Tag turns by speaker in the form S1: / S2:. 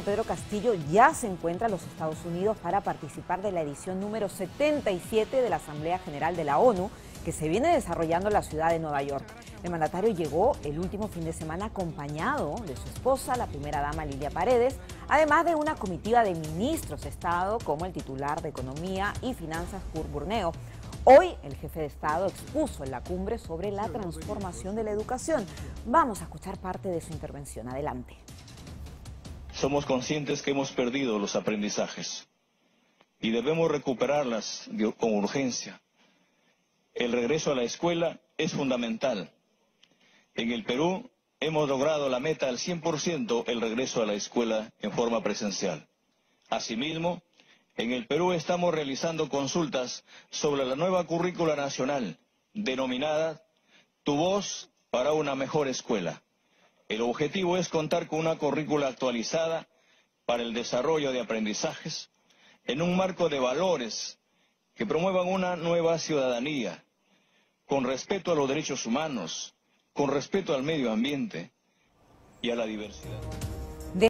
S1: Pedro Castillo ya se encuentra en los Estados Unidos para participar de la edición número 77 de la Asamblea General de la ONU que se viene desarrollando en la ciudad de Nueva York. El mandatario llegó el último fin de semana acompañado de su esposa, la primera dama Lilia Paredes, además de una comitiva de ministros de Estado como el titular de Economía y Finanzas Kurt Burneo. Hoy el jefe de Estado expuso en la cumbre sobre la transformación de la educación. Vamos a escuchar parte de su intervención. Adelante.
S2: Somos conscientes que hemos perdido los aprendizajes y debemos recuperarlas con urgencia. El regreso a la escuela es fundamental. En el Perú hemos logrado la meta al 100% el regreso a la escuela en forma presencial. Asimismo, en el Perú estamos realizando consultas sobre la nueva currícula nacional denominada Tu voz para una mejor escuela. El objetivo es contar con una currícula actualizada para el desarrollo de aprendizajes en un marco de valores que promuevan una nueva ciudadanía, con respeto a los derechos humanos, con respeto al medio ambiente y a la diversidad.